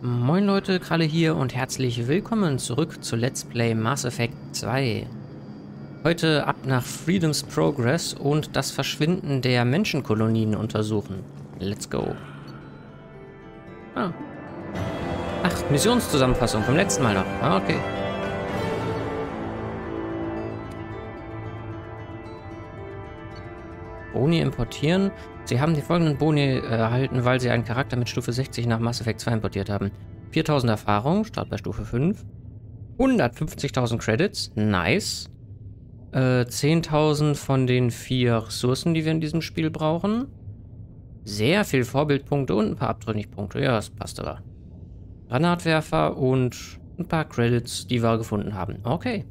Moin Leute, Kralle hier und herzlich willkommen zurück zu Let's Play Mass Effect 2. Heute ab nach Freedom's Progress und das Verschwinden der Menschenkolonien untersuchen. Let's go. Ah. Ach, Missionszusammenfassung vom letzten Mal noch. Ah, okay. Boni importieren. Sie haben die folgenden Boni äh, erhalten, weil Sie einen Charakter mit Stufe 60 nach Mass Effect 2 importiert haben. 4000 Erfahrung, Start bei Stufe 5. 150.000 Credits, nice. Äh, 10.000 von den vier Ressourcen, die wir in diesem Spiel brauchen. Sehr viel Vorbildpunkte und ein paar Abtrünnigpunkte. Ja, das passt aber. Granatwerfer und ein paar Credits, die wir gefunden haben. Okay.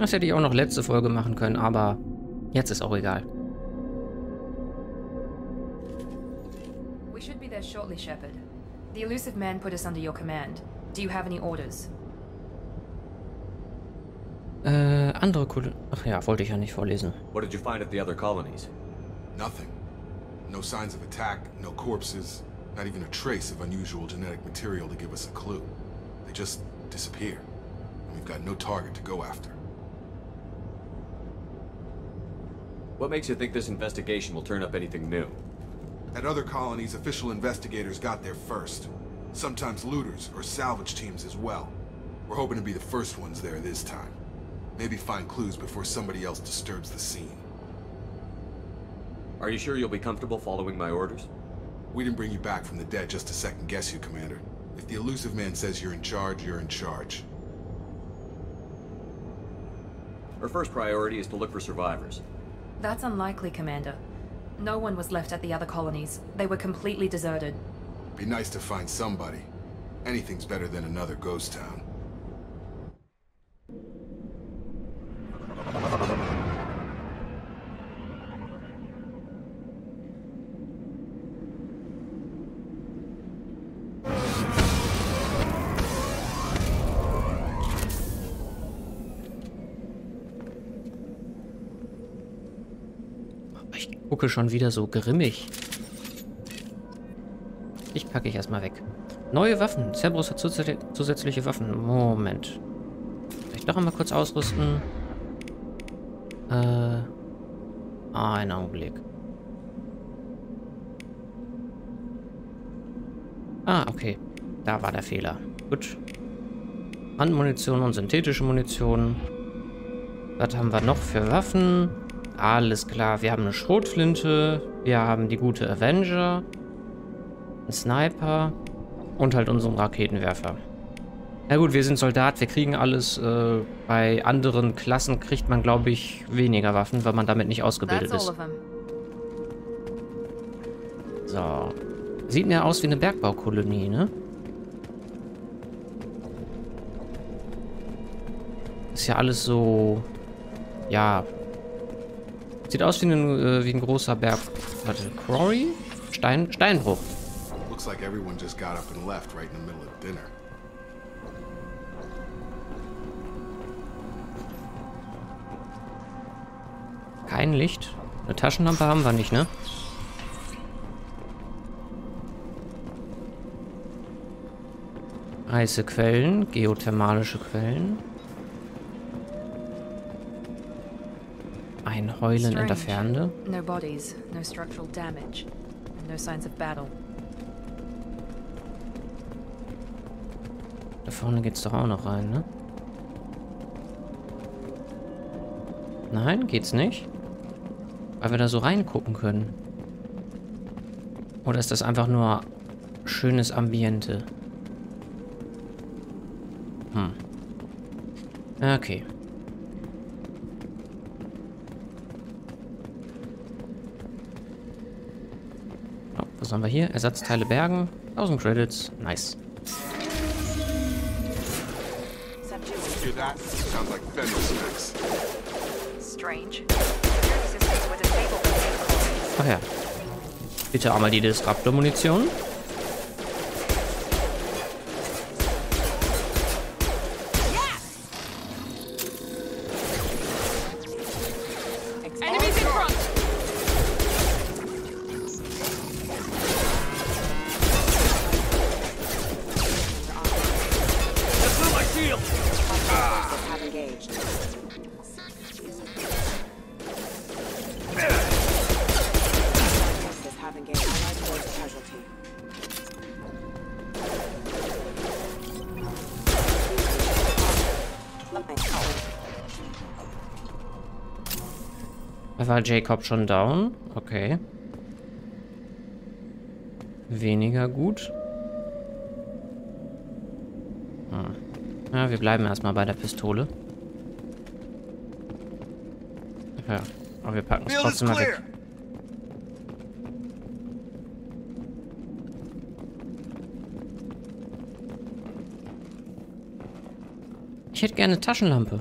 Das hätte ich auch noch letzte Folge machen können, aber jetzt ist auch egal. We should be there shortly, Shepard. The elusive man put us under your command. Do you have any orders? Äh, andere Kul Ach ja, wollte ich ja nicht vorlesen. What did you find at the other colonies? Nothing. No signs of attack, no corpses, not even a trace of unusual genetic material to give us a clue. They just disappear. And we've got no target to go after. What makes you think this investigation will turn up anything new? At other colonies, official investigators got there first. Sometimes looters or salvage teams as well. We're hoping to be the first ones there this time. Maybe find clues before somebody else disturbs the scene. Are you sure you'll be comfortable following my orders? We didn't bring you back from the dead just to second guess you, Commander. If the Illusive Man says you're in charge, you're in charge. Our first priority is to look for survivors. That's unlikely, Commander. No one was left at the other colonies. They were completely deserted. Be nice to find somebody. Anything's better than another ghost town. Gucke schon wieder so grimmig. Ich packe ich erstmal weg. Neue Waffen. Cerberus hat zusätzliche, Waffen. Moment. Vielleicht doch einmal kurz ausrüsten. Äh. Einen Augenblick. Ah, okay. Da war der Fehler. Gut. Handmunition und synthetische Munition. Was haben wir noch für Waffen? Alles klar. Wir haben eine Schrotflinte. Wir haben die gute Avenger. Ein Sniper. Und halt unseren Raketenwerfer. Na gut, wir sind Soldat. Wir kriegen alles. Äh, bei anderen Klassen kriegt man, glaube ich, weniger Waffen, weil man damit nicht ausgebildet ist. So. Sieht mir aus wie eine Bergbaukolonie, ne? Ist ja alles so... Ja. Sieht aus wie ein, äh, wie ein großer Berg... Warte, Quarry? Stein, Steinbruch. Looks like everyone just got up and left right in the middle of dinner. Kein Licht. Eine Taschenlampe haben wir nicht, ne? Heiße Quellen, geothermalische Quellen. Ein Heulen in der. Ferne. No bodies, no structural damage, no signs of battle. Da vorne geht's doch auch noch rein, ne? Nein, geht's nicht? Weil wir da so reingucken können. Oder ist das einfach nur schönes Ambiente? Hm. Okay. was haben wir hier? Ersatzteile bergen. 1000 Credits. Nice. Ach ja. Bitte einmal die Disruptor-Munition. War Jacob schon down. Okay. Weniger gut. Hm. Ja, wir bleiben erstmal bei der Pistole. Ja, aber wir packen es trotzdem mal weg. Ich hätte gerne eine Taschenlampe.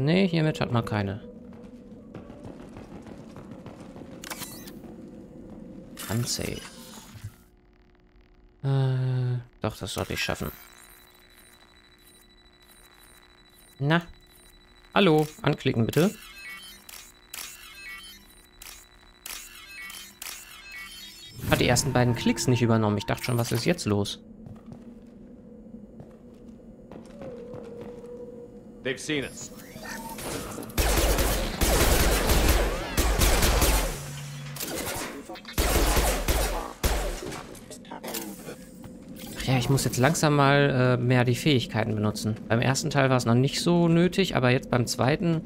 Nee, hiermit hat man keine. Unsafe. Äh, doch, das sollte ich schaffen. Na. Hallo, anklicken bitte. Hat die ersten beiden Klicks nicht übernommen. Ich dachte schon, was ist jetzt los? They've seen us. Ja, ich muss jetzt langsam mal äh, mehr die Fähigkeiten benutzen. Beim ersten Teil war es noch nicht so nötig, aber jetzt beim zweiten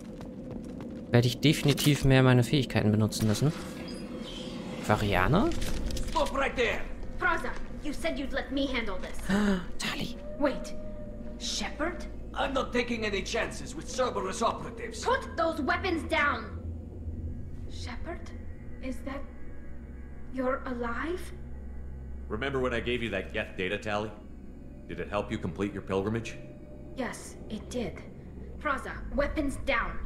werde ich definitiv mehr meine Fähigkeiten benutzen müssen. Variana? Stop right there! Praza, you said you'd let me handle this. Tali. Wait, Shepard? I'm not taking any chances with Cerberus operatives. Put those weapons down! Shepard? Is that... You're alive? Remember when I gave you that Geth data Tali? Did it help you complete your pilgrimage? Yes, it did. Prazza, weapons down.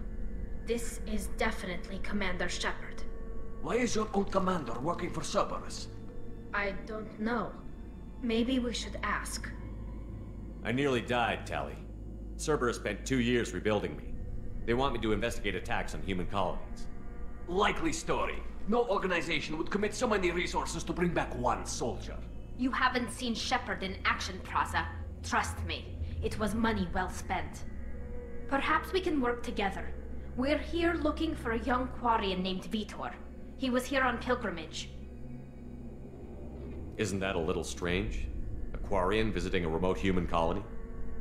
This is definitely Commander Shepard. Why is your old commander working for Cerberus? I don't know. Maybe we should ask. I nearly died, Tali. Cerberus spent two years rebuilding me. They want me to investigate attacks on human colonies. Likely story. No organization would commit so many resources to bring back one soldier. You haven't seen Shepard in action, Prazza. Trust me, it was money well spent. Perhaps we can work together. We're here looking for a young Quarian named Veetor. He was here on pilgrimage. Isn't that a little strange? A Quarian visiting a remote human colony?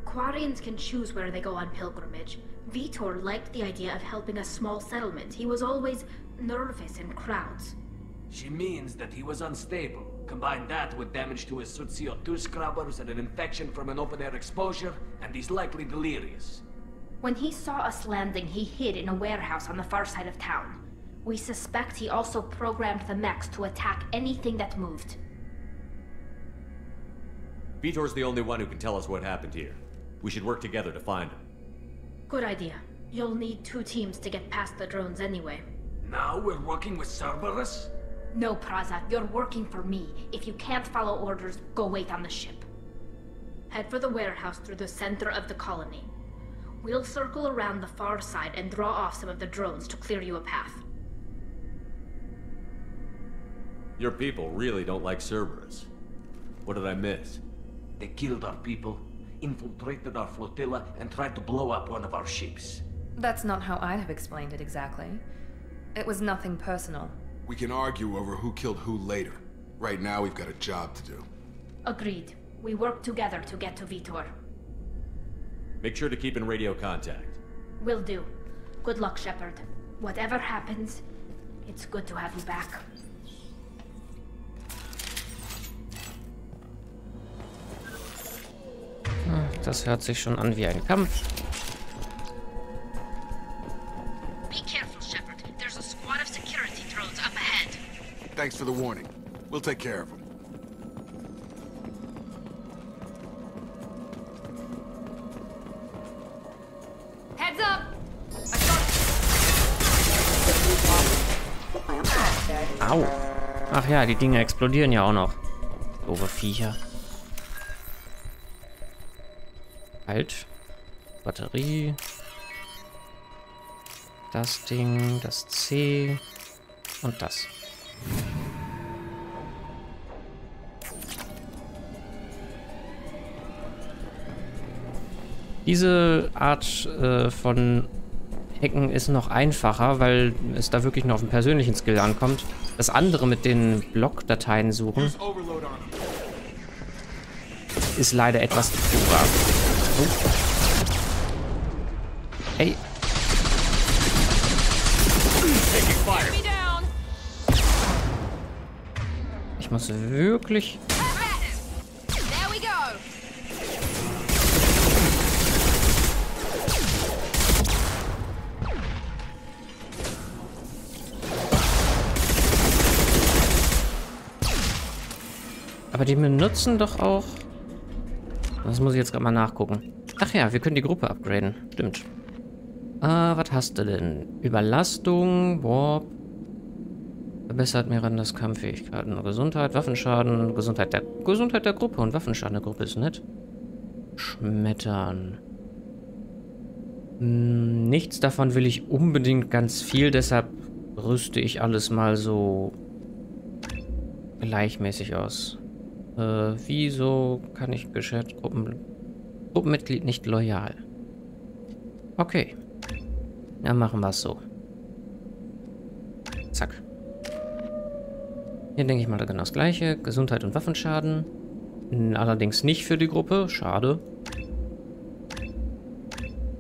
Quarians can choose where they go on pilgrimage. Veetor liked the idea of helping a small settlement. He was always nervous in crowds. She means that he was unstable. Combine that with damage to his CO2 scrubbers and an infection from an open-air exposure, and he's likely delirious. When he saw us landing, he hid in a warehouse on the far side of town. We suspect he also programmed the mechs to attack anything that moved. Veetor's the only one who can tell us what happened here. We should work together to find him. Good idea. You'll need two teams to get past the drones anyway. Now we're working with Cerberus? No, Prazza, you're working for me. If you can't follow orders, go wait on the ship. Head for the warehouse through the center of the colony. We'll circle around the far side and draw off some of the drones to clear you a path. Your people really don't like Cerberus. What did I miss? They killed our people, infiltrated our flotilla, and tried to blow up one of our ships. That's not how I'd have explained it exactly. It was nothing personal. We can argue over who killed who later. Right now, we've got a job to do. Agreed. We work together to get to Veetor. Make sure to keep in radio contact. Will do. Good luck, Shepard. Whatever happens, it's good to have you back. Das hört sich schon an wie ein Kampf. Be careful, Shepard. There's a squad of security drones up ahead. Thanks for the warning. We'll take care of them. Heads up! Au. Ach ja, die Dinge explodieren ja auch noch. Doofe Viecher. Halt. Batterie. Das Ding, das C und das. Diese Art äh, von Hacken ist noch einfacher, weil es da wirklich nur auf den persönlichen Skill ankommt. Das andere mit den Blockdateien suchen ist leider etwas purer. Oh. Ey. Ich muss wirklich... Aber die benutzen doch auch... Das muss ich jetzt gerade mal nachgucken. Ach ja, wir können die Gruppe upgraden. Stimmt. Äh, was hast du denn? Überlastung, Warp. Verbessert Mirandas Kampffähigkeiten. Gesundheit, Waffenschaden, Gesundheit der, Gesundheit der Gruppe und Waffenschaden der Gruppe ist nett. Schmettern. Hm, nichts davon will ich unbedingt ganz viel, deshalb rüste ich alles mal so gleichmäßig aus. Äh, wieso kann ich Geschäft Gruppen, Gruppenmitglied nicht loyal? Okay. Dann machen wir es so. Zack. Hier denke ich mal genau das gleiche. Gesundheit und Waffenschaden. Allerdings nicht für die Gruppe. Schade.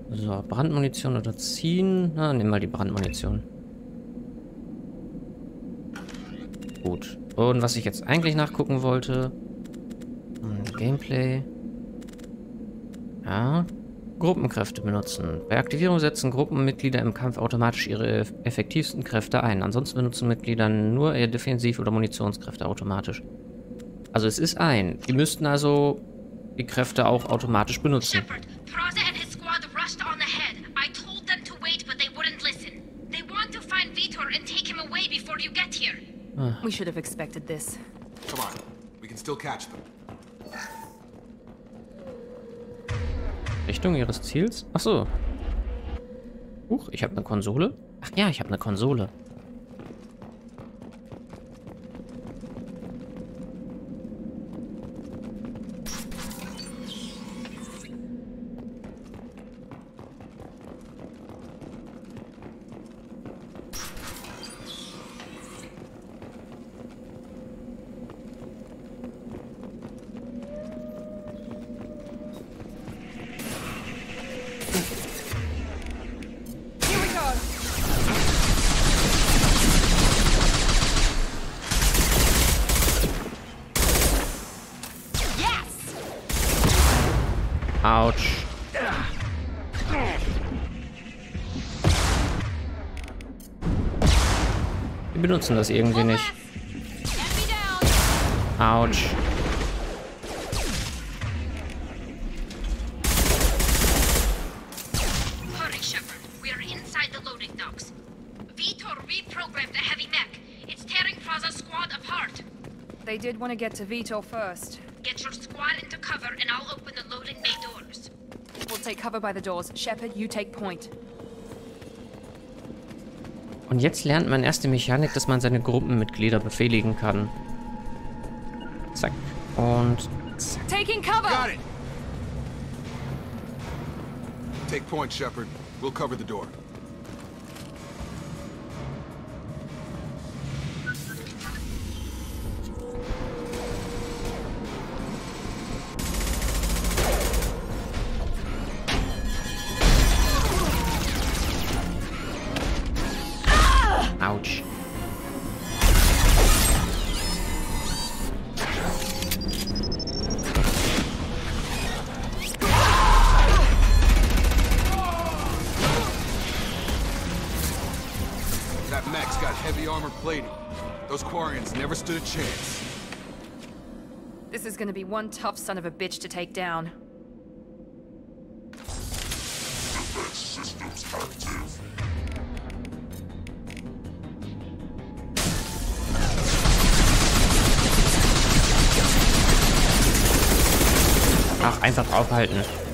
So, Brandmunition oder ziehen. Na, nimm mal die Brandmunition. Gut. Und was ich jetzt eigentlich nachgucken wollte. Gameplay. Ja. Gruppenkräfte benutzen. Bei Aktivierung setzen Gruppenmitglieder im Kampf automatisch ihre effektivsten Kräfte ein. Ansonsten benutzen Mitglieder nur ihre Defensiv- oder Munitionskräfte automatisch. Also es ist ein. Die müssten also die Kräfte auch automatisch benutzen. Shepard, Praza and his squad rushed on ahead. I told them to wait, but they wouldn't listen. They want to find Vitor and take him away before you get here. We should have expected this. Come on. We can still catch them. Richtung ihres Ziels? Ach so. Huch, ich habe eine Konsole. Ach ja, ich habe eine Konsole. Heavy mech. It's tearing Prazza's squad apart. They did want to get to Veetor first. Cover by the doors. Shepard, you take point. Und jetzt lernt man erst die Mechanik, dass man seine Gruppenmitglieder befehligen kann. Zack. Und zack. Taking cover! Got it! Take point, Shepard. We'll cover the door. Heavy armor plating. Those Quarians never stood a chance. This is gonna be one tough son of a bitch to take down. Ach, einfach aufhalten.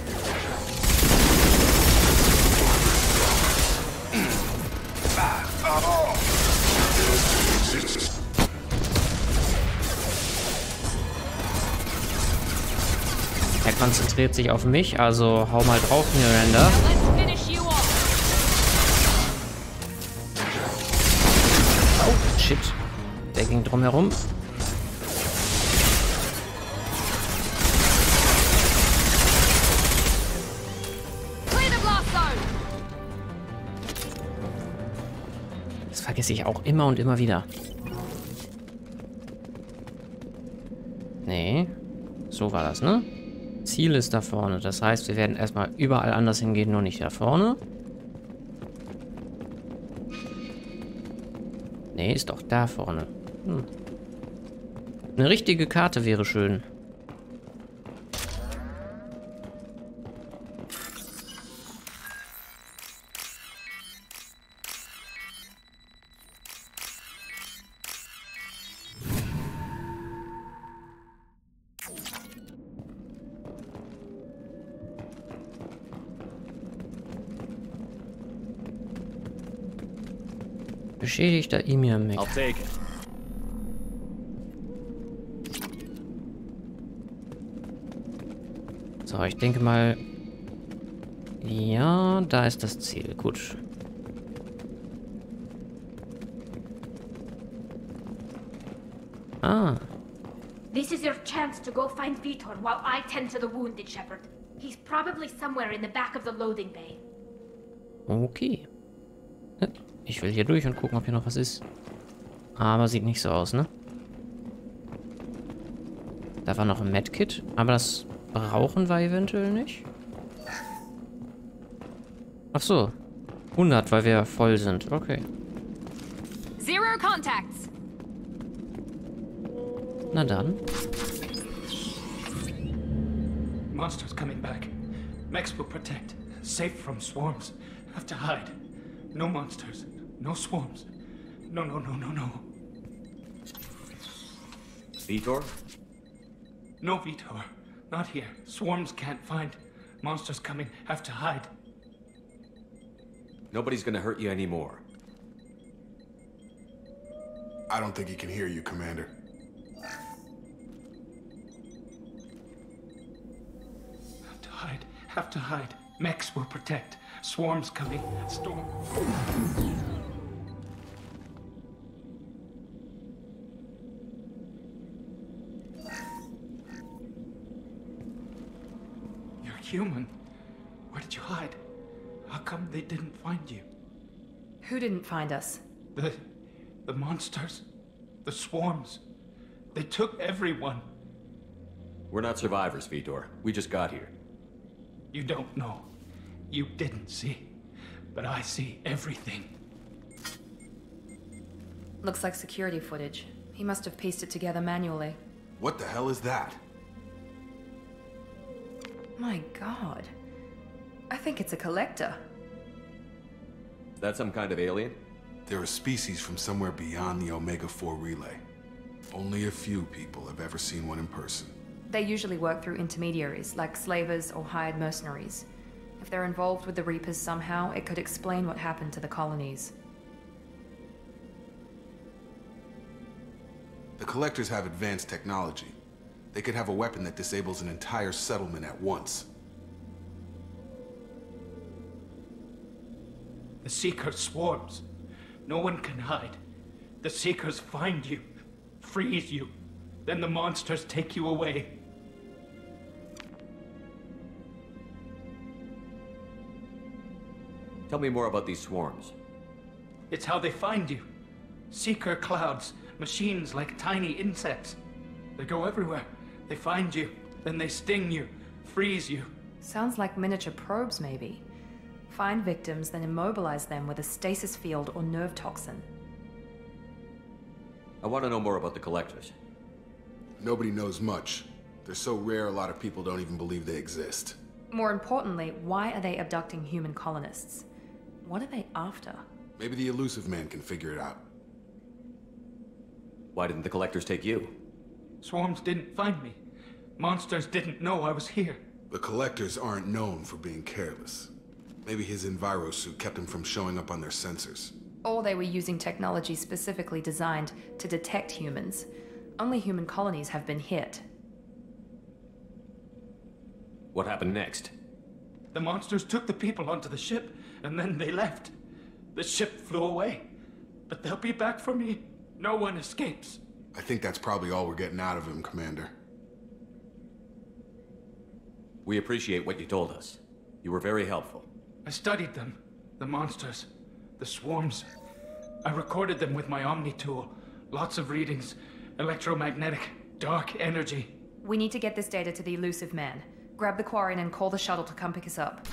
Konzentriert sich auf mich, also hau mal drauf, Miranda. Oh, shit. Der ging drum herum. Clear the blast zone! Das vergesse ich auch immer und immer wieder. Nee. So war das, ne? Ziel ist da vorne. Das heißt, wir werden erstmal überall anders hingehen, nur nicht da vorne. Nee, ist doch da vorne. Hm. Eine richtige Karte wäre schön. Beschädigter Emir Mac. I'll take it. So, ich denke mal... Ja, da ist das Ziel. Gut. Ah, This is your chance to go find Vitor while I tend to the wounded Shepard. He's probably somewhere in the back of the loading bay. okay. Ich will hier durch und gucken, ob hier noch was ist. Aber sieht nicht so aus, ne? Da war noch ein Medkit, aber das brauchen wir eventuell nicht. Ach so. 100, weil wir voll sind. Okay. Zero contacts. Na dann. Monsters coming back. Mex will protect. Safe from swarms. Have to hide. No monsters. No swarms. No, no, no, no, no. Veetor? No Veetor. Not here. Swarms can't find. Monsters coming. Have to hide. Nobody's gonna hurt you anymore. I don't think he can hear you, Commander. Have to hide. Have to hide. Mechs will protect. Swarms coming. Storm. Human. Where did you hide? How come they didn't find you? Who didn't find us? The. the monsters. The swarms. They took everyone. We're not survivors, Veetor. We just got here. You don't know. You didn't see. But I see everything. Looks like security footage. He must have pieced it together manually. What the hell is that? My god. I think it's a collector. Is that some kind of alien? They're a species from somewhere beyond the Omega 4 relay. Only a few people have ever seen one in person. They usually work through intermediaries, like slavers or hired mercenaries. If they're involved with the Reapers somehow, it could explain what happened to the colonies. The Collectors have advanced technology. They could have a weapon that disables an entire settlement at once. The Seeker swarms. No one can hide. The Seekers find you, freeze you. Then the monsters take you away. Tell me more about these swarms. It's how they find you. Seeker clouds, machines like tiny insects. They go everywhere. They find you, then they sting you, freeze you. Sounds like miniature probes, maybe. Find victims, then immobilize them with a stasis field or nerve toxin. I want to know more about the collectors. Nobody knows much. They're so rare, a lot of people don't even believe they exist. More importantly, why are they abducting human colonists? What are they after? Maybe the Illusive Man can figure it out. Why didn't the collectors take you? Swarms didn't find me. Monsters didn't know I was here. The Collectors aren't known for being careless. Maybe his Enviro suit kept him from showing up on their sensors. Or they were using technology specifically designed to detect humans. Only human colonies have been hit. What happened next? The monsters took the people onto the ship, and then they left. The ship flew away. But they'll be back for me. No one escapes. I think that's probably all we're getting out of him, Commander. We appreciate what you told us. You were very helpful. I studied them. The monsters. The swarms. I recorded them with my Omni tool. Lots of readings. Electromagnetic, dark energy. We need to get this data to the Illusive Man. Grab the Quarian and call the shuttle to come pick us up.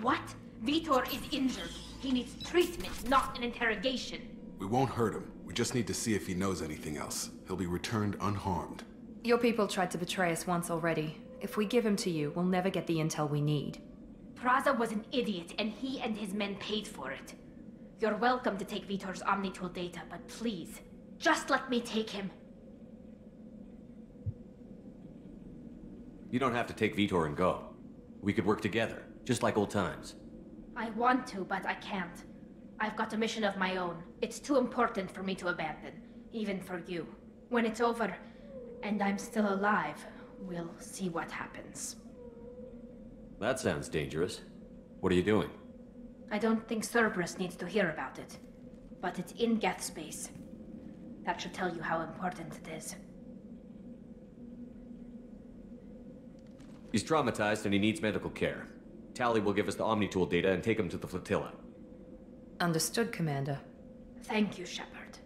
What? Veetor is injured. He needs treatment, not an interrogation. We won't hurt him. We just need to see if he knows anything else. He'll be returned unharmed. Your people tried to betray us once already. If we give him to you, we'll never get the intel we need. Prazza was an idiot, and he and his men paid for it. You're welcome to take Veetor's Omnitool data, but please, just let me take him. You don't have to take Veetor and go. We could work together, just like old times. I want to, but I can't. I've got a mission of my own. It's too important for me to abandon, even for you. When it's over, and I'm still alive, we'll see what happens. That sounds dangerous. What are you doing? I don't think Cerberus needs to hear about it. But it's in Geth space. That should tell you how important it is. He's traumatized and he needs medical care. Tali will give us the Omnitool data and take him to the flotilla. Understood, Commander. Thank you, Shepard.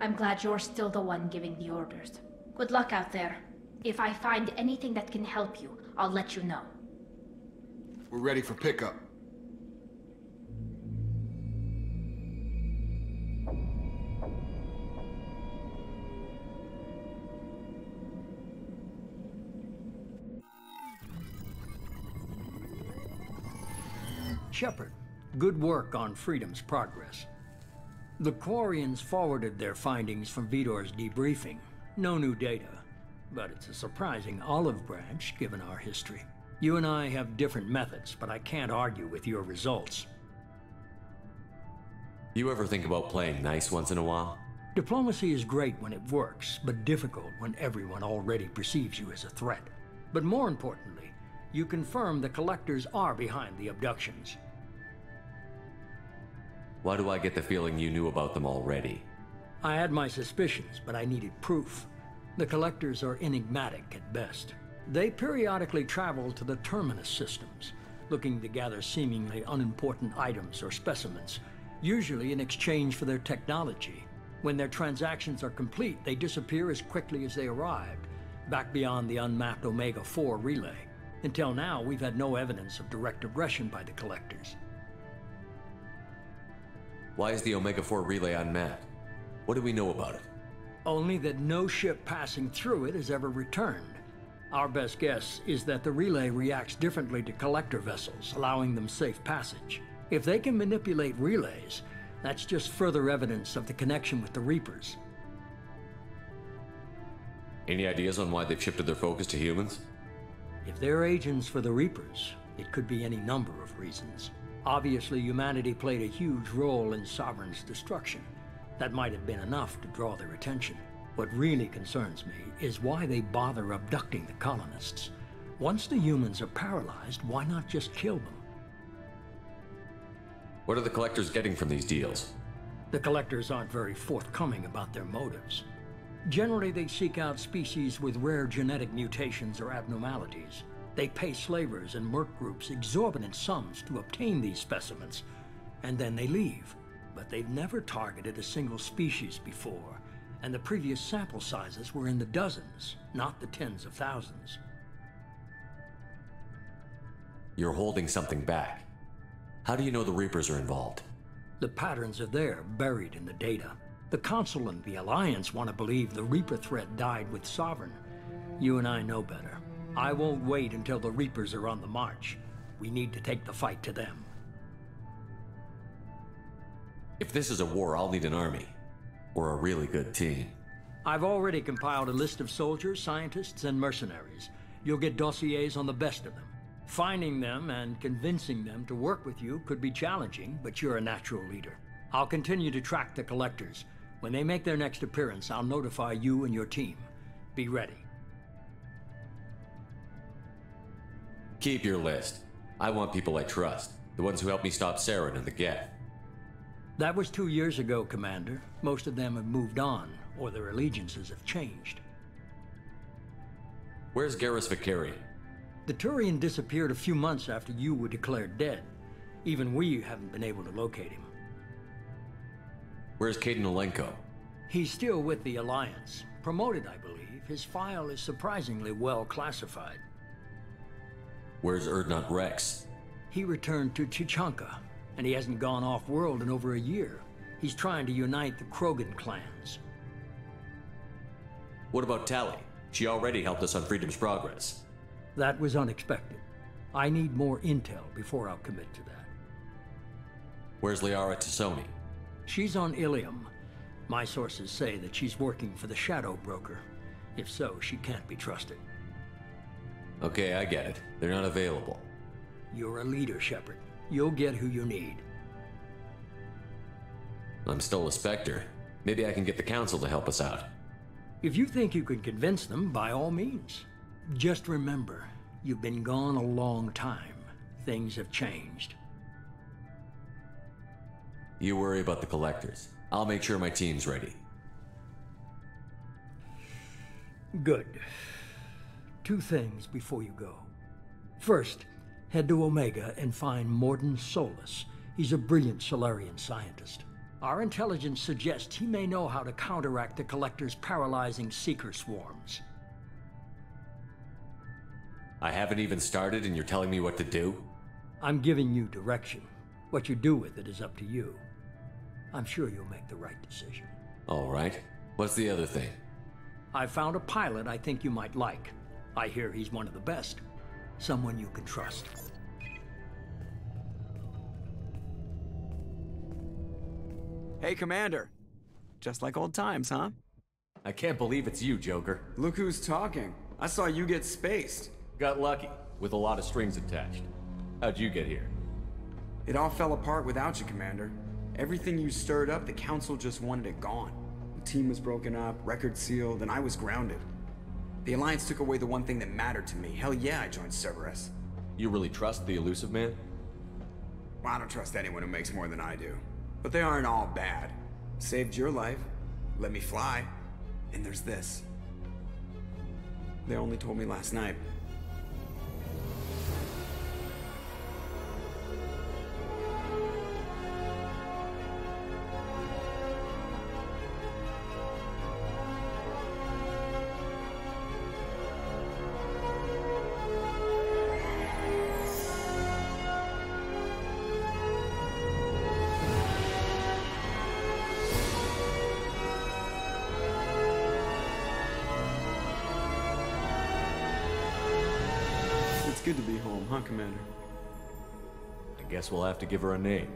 I'm glad you're still the one giving the orders. Good luck out there. If I find anything that can help you, I'll let you know. We're ready for pickup. Shepard, good work on Freedom's progress. The Quarians forwarded their findings from Veetor's debriefing. No new data, but it's a surprising olive branch given our history. You and I have different methods, but I can't argue with your results. You ever think about playing nice once in a while? Diplomacy is great when it works, but difficult when everyone already perceives you as a threat. But more importantly, you confirm the collectors are behind the abductions. Why do I get the feeling you knew about them already? I had my suspicions, but I needed proof. The collectors are enigmatic at best. They periodically travel to the terminus systems, looking to gather seemingly unimportant items or specimens, usually in exchange for their technology. When their transactions are complete, they disappear as quickly as they arrived, back beyond the unmapped Omega-4 relay. Until now, we've had no evidence of direct aggression by the collectors. Why is the Omega-4 relay unmapped? What do we know about it? Only that no ship passing through it has ever returned. Our best guess is that the relay reacts differently to collector vessels, allowing them safe passage. If they can manipulate relays, that's just further evidence of the connection with the Reapers. Any ideas on why they've shifted their focus to humans? If they're agents for the Reapers, it could be any number of reasons. Obviously, humanity played a huge role in Sovereign's destruction. That might have been enough to draw their attention. What really concerns me is why they bother abducting the colonists. Once the humans are paralyzed, why not just kill them? What are the collectors getting from these deals? The collectors aren't very forthcoming about their motives. Generally, they seek out species with rare genetic mutations or abnormalities. They pay slavers and merc groups exorbitant sums to obtain these specimens, and then they leave. But they've never targeted a single species before, and the previous sample sizes were in the dozens, not the tens of thousands. You're holding something back. How do you know the Reapers are involved? The patterns are there, buried in the data. The Council and the Alliance want to believe the Reaper threat died with Sovereign. You and I know better. I won't wait until the Reapers are on the march. We need to take the fight to them. If this is a war, I'll need an army. Or a really good team. I've already compiled a list of soldiers, scientists, and mercenaries. You'll get dossiers on the best of them. Finding them and convincing them to work with you could be challenging, but you're a natural leader. I'll continue to track the collectors. When they make their next appearance, I'll notify you and your team. Be ready. Keep your list. I want people I trust. The ones who helped me stop Saren and the Geth. That was two years ago, Commander. Most of them have moved on, or their allegiances have changed. Where's Garrus Vakarian? The Turian disappeared a few months after you were declared dead. Even we haven't been able to locate him. Where's Kaidan Alenko? He's still with the Alliance. Promoted, I believe. His file is surprisingly well classified. Where's Urdnot Wrex? He returned to Tuchanka, and he hasn't gone off-world in over a year. He's trying to unite the Krogan clans. What about Tali? She already helped us on Freedom's Progress. That was unexpected. I need more intel before I'll commit to that. Where's Liara T'Soni? She's on Ilium. My sources say that she's working for the Shadow Broker. If so, she can't be trusted. Okay, I get it. They're not available. You're a leader, Shepard. You'll get who you need. I'm still a Spectre. Maybe I can get the Council to help us out. If you think you can convince them, by all means. Just remember, you've been gone a long time. Things have changed. You worry about the Collectors. I'll make sure my team's ready. Good. Two things before you go. First, head to Omega and find Mordin Solus. He's a brilliant Salarian scientist. Our intelligence suggests he may know how to counteract the Collector's paralyzing Seeker swarms. I haven't even started and you're telling me what to do? I'm giving you direction. What you do with it is up to you. I'm sure you'll make the right decision. All right. What's the other thing? I found a pilot I think you might like. I hear he's one of the best. Someone you can trust. Hey, Commander. Just like old times, huh? I can't believe it's you, Joker. Look who's talking. I saw you get spaced. Got lucky, with a lot of strings attached. How'd you get here? It all fell apart without you, Commander. Everything you stirred up, the Council just wanted it gone. The team was broken up, record sealed, and I was grounded. The Alliance took away the one thing that mattered to me. Hell yeah, I joined Cerberus. You really trust the Illusive Man? Well, I don't trust anyone who makes more than I do. But they aren't all bad. Saved your life, let me fly, and there's this. They only told me last night. Commander? I guess we'll have to give her a name.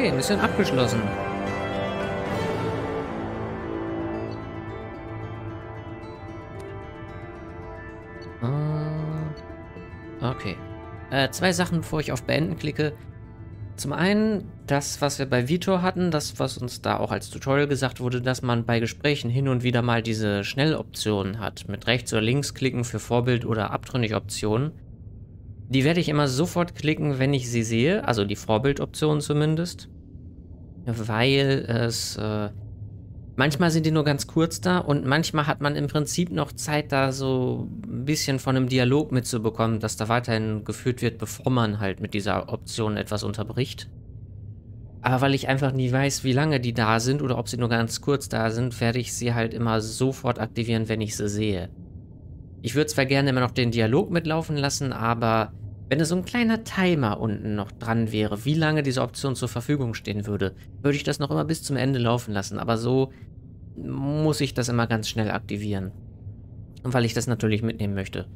Okay, Mission abgeschlossen. Äh, Okay. Äh, zwei Sachen, bevor ich auf Beenden klicke. Zum einen, das, was wir bei Vitor hatten, das, was uns da auch als Tutorial gesagt wurde, dass man bei Gesprächen hin und wieder mal diese Schnelloptionen hat, mit rechts oder links klicken für Vorbild- oder Abtrünnig-Optionen. Die werde ich immer sofort klicken, wenn ich sie sehe, also die Vorbildoption zumindest. Weil es äh, manchmal sind die nur ganz kurz da und manchmal hat man im Prinzip noch Zeit, da so ein bisschen von einem Dialog mitzubekommen, dass da weiterhin geführt wird, bevor man halt mit dieser Option etwas unterbricht. Aber weil ich einfach nie weiß, wie lange die da sind oder ob sie nur ganz kurz da sind, werde ich sie halt immer sofort aktivieren, wenn ich sie sehe. Ich würde zwar gerne immer noch den Dialog mitlaufen lassen, aber wenn es so ein kleiner Timer unten noch dran wäre, wie lange diese Option zur Verfügung stehen würde, würde ich das noch immer bis zum Ende laufen lassen. Aber so muss ich das immer ganz schnell aktivieren. Weil ich das natürlich mitnehmen möchte.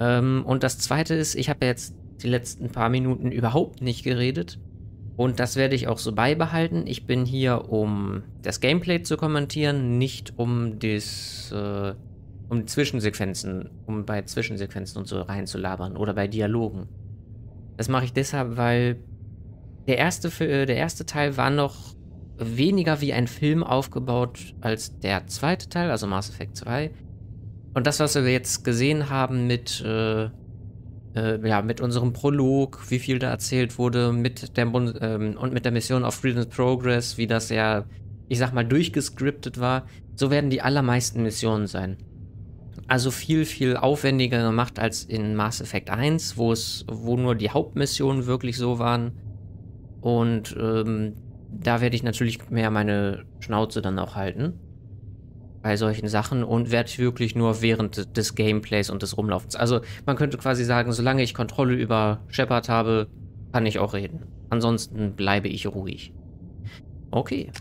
Ähm, und das zweite ist, ich habe jetzt die letzten paar Minuten überhaupt nicht geredet. Und das werde ich auch so beibehalten. Ich bin hier, um das Gameplay zu kommentieren, nicht um das, äh, um Zwischensequenzen, um bei Zwischensequenzen und so reinzulabern oder bei Dialogen. Das mache ich deshalb, weil der erste, äh, der erste Teil war noch weniger wie ein Film aufgebaut als der zweite Teil, also Mass Effect 2. Und das, was wir jetzt gesehen haben mit, äh, äh, ja, mit unserem Prolog, wie viel da erzählt wurde, mit der ähm, und mit der Mission of Freedom's Progress, wie das ja, ich sag mal, durchgescriptet war, so werden die allermeisten Missionen sein. Also viel, viel aufwendiger gemacht als in Mass Effect 1, wo es, wo nur die Hauptmissionen wirklich so waren. Und ähm, da werde ich natürlich mehr meine Schnauze dann auch halten. Bei solchen Sachen und werde ich wirklich nur während des Gameplays und des Rumlaufens. Also man könnte quasi sagen, solange ich Kontrolle über Shepard habe, kann ich auch reden. Ansonsten bleibe ich ruhig. Okay.